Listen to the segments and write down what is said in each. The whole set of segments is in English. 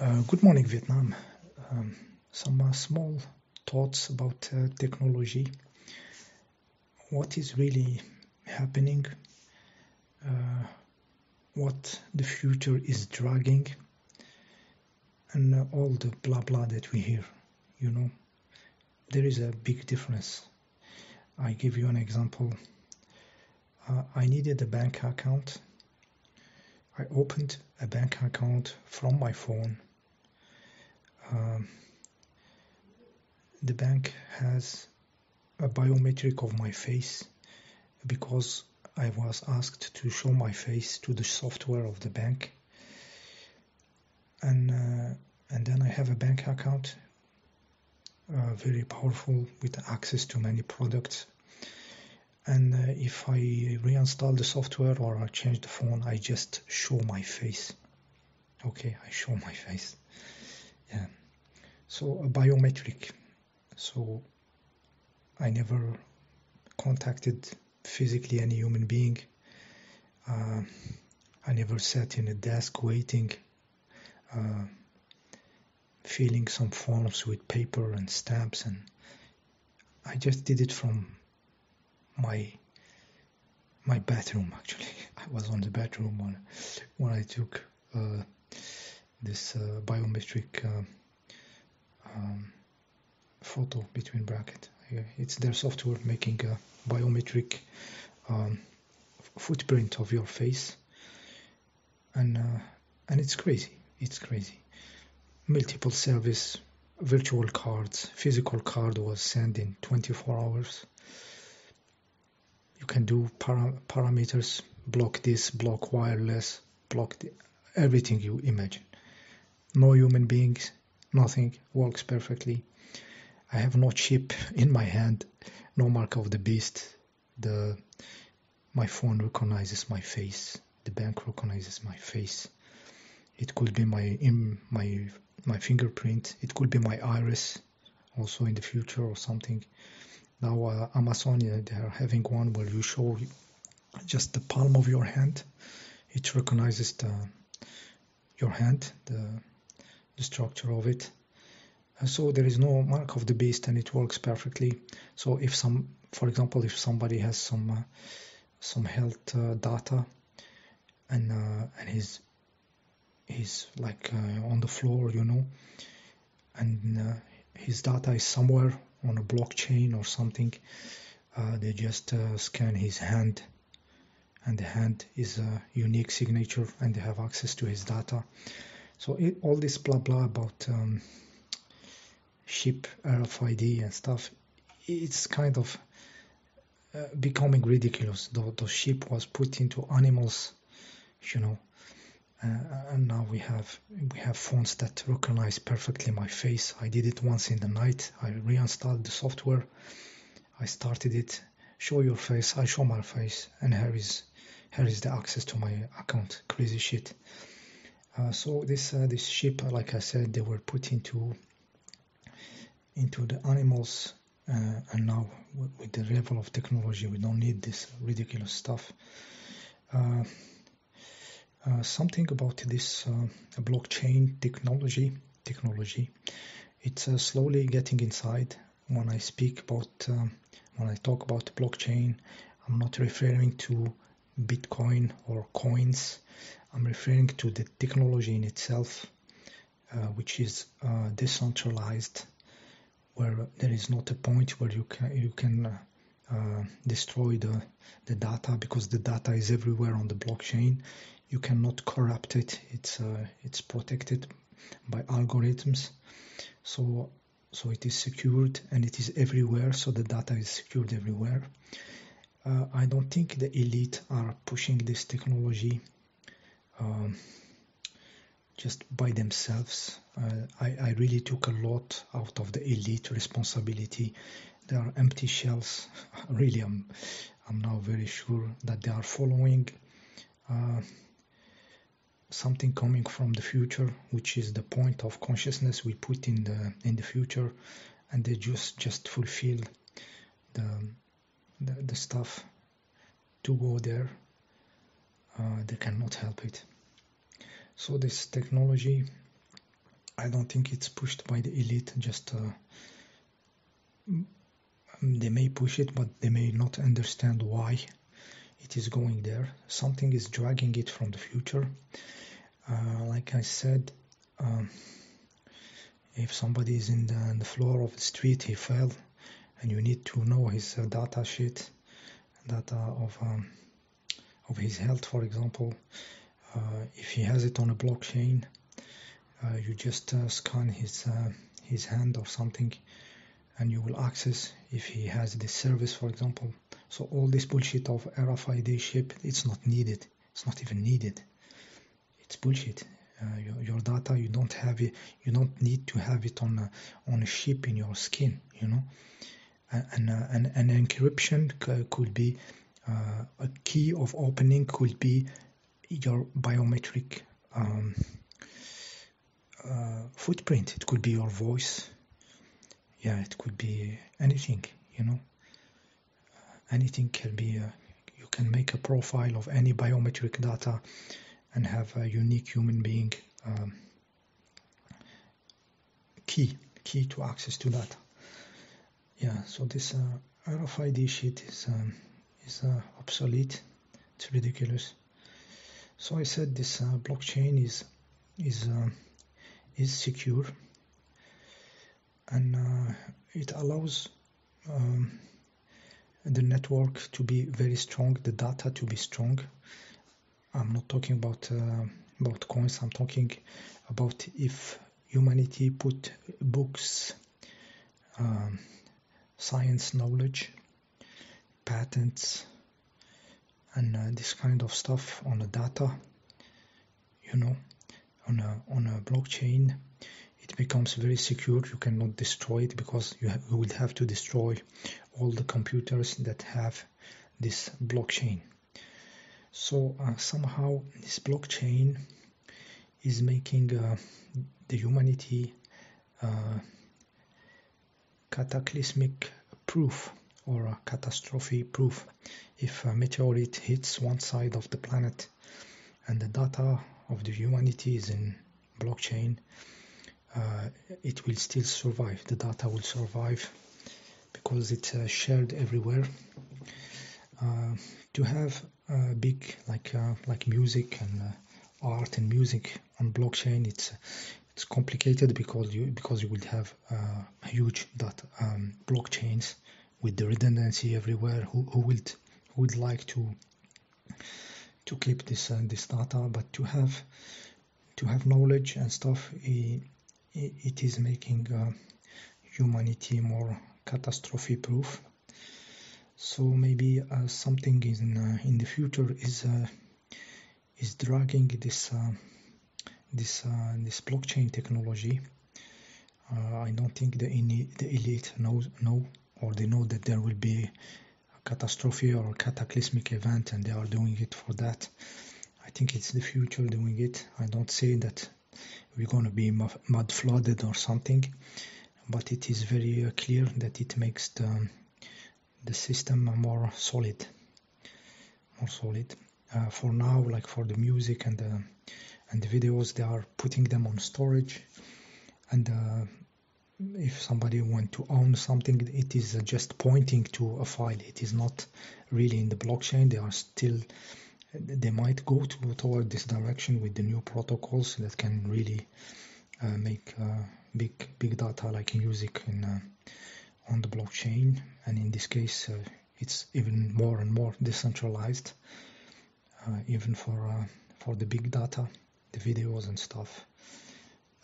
Uh, good morning, Vietnam. Um, some uh, small thoughts about uh, technology. What is really happening? Uh, what the future is dragging? And uh, all the blah blah that we hear, you know, there is a big difference. I give you an example. Uh, I needed a bank account. I opened a bank account from my phone um, the bank has a biometric of my face because I was asked to show my face to the software of the bank. And uh, and then I have a bank account uh, very powerful with access to many products. And uh, if I reinstall the software or I change the phone I just show my face. Okay I show my face. Yeah so a biometric. So i never contacted physically any human being. Uh, i never sat in a desk waiting uh, filling some forms with paper and stamps and i just did it from my my bathroom actually. I was on the bathroom when when i took uh, this uh, biometric uh, um, photo between bracket. It's their software making a biometric um, footprint of your face, and uh, and it's crazy. It's crazy. Multiple service, virtual cards, physical card was sent in 24 hours. You can do para- parameters, block this, block wireless, block everything you imagine. No human beings nothing works perfectly. I have no chip in my hand, no mark of the beast. The my phone recognizes my face. The bank recognizes my face. It could be my my my fingerprint. It could be my iris, also in the future or something. Now uh, Amazon they are having one where you show just the palm of your hand. It recognizes the your hand, the the structure of it. Uh, so there is no mark of the beast and it works perfectly. So if some, for example, if somebody has some uh, some health uh, data and uh, and he's he's like uh, on the floor, you know, and uh, his data is somewhere on a blockchain or something, they just scan his hand and the hand is a unique signature and they have access to his data so it, all this blah blah about um, ship RFID and stuff, it's kind of uh, becoming ridiculous. The, the ship was put into animals, you know, uh, and now we have we have phones that recognize perfectly my face. I did it once in the night. I reinstalled the software. I started it. Show your face. I show my face, and here is here is the access to my account. Crazy shit. Uh, so this uh, this ship, like I said, they were put into into the animals, uh, and now with the level of technology, we don't need this ridiculous stuff. Uh, uh, something about this blockchain technology technology, it's slowly getting inside. When I speak about when I talk about blockchain, I'm not referring to Bitcoin or coins. I'm referring to the technology in itself, uh, which is uh, decentralized, where there is not a point where you can you can uh, uh, destroy the the data because the data is everywhere on the blockchain. You cannot corrupt it. It's uh, it's protected by algorithms, so so it is secured and it is everywhere. So the data is secured everywhere. Uh, I don't think the elite are pushing this technology um, just by themselves. Uh, I, I really took a lot out of the elite responsibility. They are empty shells. really, I'm, I'm now very sure that they are following uh, something coming from the future, which is the point of consciousness we put in the in the future, and they just just fulfill the the, the stuff to go there. Uh, they cannot help it. So this technology I don't think it's pushed by the elite. Just uh, they may push it, but they may not understand why it is going there. Something is dragging it from the future. Uh, like I said, um, if somebody is in the, in the, floor of the street, he fell, and you need to know his uh, data sheet, data of um, of his health, for example. Uh, if he has it on a blockchain, uh, you just uh, scan his his hand or something, and you will access if he has this service, for example. So all this bullshit of RFID chip, it's not needed. It's not even needed. It's bullshit. Uh, your, your, data, you don't have it. You don't need to have it on a, on a chip in your skin. You know, and uh, and, and encryption could be uh, a key of opening could be your biometric um, uh, footprint. It could be your voice. Yeah, it could be anything. You know, uh, anything can be. Uh, you can make a profile of any biometric data and have a unique human being um, key key to access to that. Yeah, so this uh, RFID sheet is um, is uh, obsolete. It's ridiculous. So I said this uh, blockchain is is um, is secure and uh, it allows um, the network to be very strong, the data to be strong. I'm not talking about uh, about coins. I'm talking about if humanity put books, um, science knowledge, patents, and uh, this kind of stuff on the data. You know, on a on a blockchain it becomes very secure you cannot destroy it because you, have, you will have to destroy all the computers that have this blockchain so uh, somehow this blockchain is making uh, the humanity uh, cataclysmic proof or a catastrophe proof if a meteorite hits one side of the planet and the data of the humanity is in blockchain, uh, it will still survive. The data will survive because it's uh, shared everywhere. Uh, to have big like uh, like music and uh, art and music on blockchain, it's it's complicated because you because you will have uh, huge data um, blockchains with the redundancy everywhere. Who, who would who would like to to keep this uh, this data, but to have to have knowledge and stuff, it, it is making uh, humanity more catastrophe proof. So maybe uh, something in uh, in the future is uh, is dragging this uh, this this blockchain technology. I don't think the the elite knows know or they know that there will be a catastrophe or a cataclysmic event and they are doing it for that. I think it's the future doing it. I don't say that we're going to be mud flooded or something, but it is very uh, clear that it makes the, the system more solid. More solid. Uh, for now, like for the music and the and the videos, they are putting them on storage, and uh, if somebody want to own something it is just pointing to a file. It is not really in the blockchain. They are still they might go to toward this direction with the new protocols that can really uh, make uh, big big data like music in uh, on the blockchain. And in this case uh, it's even more and more decentralized uh, even for uh, for the big data the videos and stuff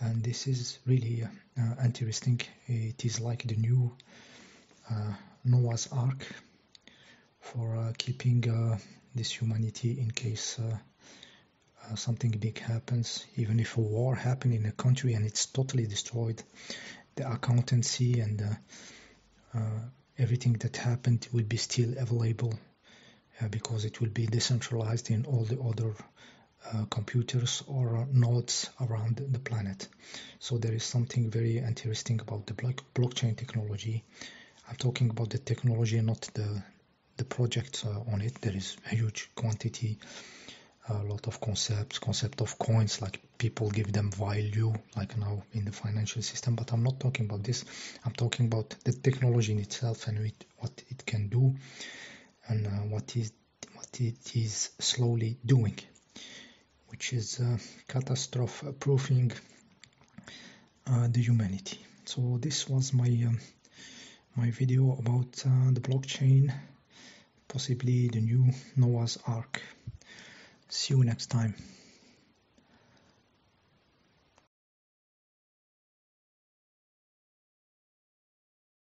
and this is really uh, interesting. It is like the new uh, Noah's Ark for uh, keeping uh, this humanity in case uh, uh, something big happens. Even if a war happened in a country and it's totally destroyed, the accountancy and everything that happened will be still available because it will be decentralized in all the other uh, computers or nodes around the planet. So there is something very interesting about the blockchain technology. I'm talking about the technology, not the the projects uh, on it. There is a huge quantity a lot of concepts, concept of coins, like people give them value, like now in the financial system. But I'm not talking about this. I'm talking about the technology in itself and it, what it can do, and uh, what is what it is slowly doing, which is uh, catastrophe proofing uh, the humanity. So this was my um, my video about uh, the blockchain, possibly the new Noah's Ark. See you next time.